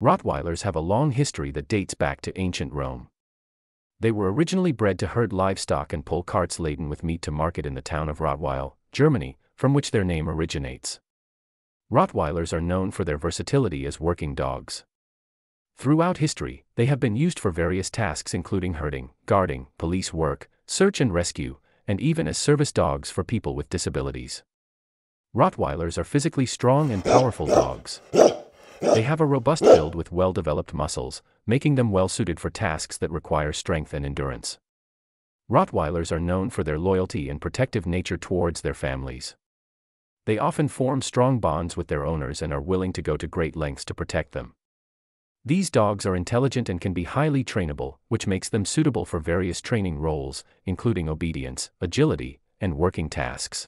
Rottweilers have a long history that dates back to ancient Rome. They were originally bred to herd livestock and pull carts laden with meat to market in the town of Rottweil, Germany, from which their name originates. Rottweilers are known for their versatility as working dogs. Throughout history, they have been used for various tasks including herding, guarding, police work, search and rescue, and even as service dogs for people with disabilities. Rottweilers are physically strong and powerful dogs. They have a robust build with well developed muscles, making them well suited for tasks that require strength and endurance. Rottweilers are known for their loyalty and protective nature towards their families. They often form strong bonds with their owners and are willing to go to great lengths to protect them. These dogs are intelligent and can be highly trainable, which makes them suitable for various training roles, including obedience, agility, and working tasks.